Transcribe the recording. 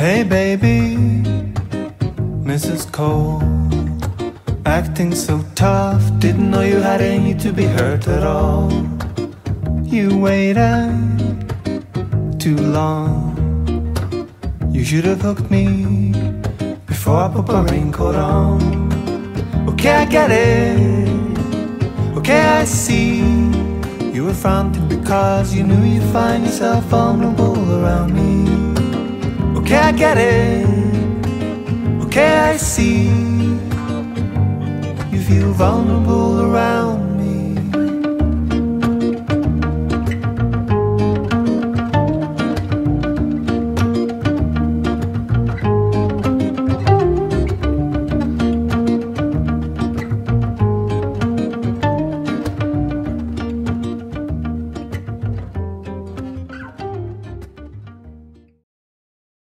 Hey baby, Mrs. Cole, acting so tough. Didn't know you had any to be hurt at all. You waited too long. You should have hooked me before I put my raincoat on. Okay, I get it. Okay, I see. You were fronting because you knew you'd find yourself vulnerable around me. Get it. Okay, I see. You feel vulnerable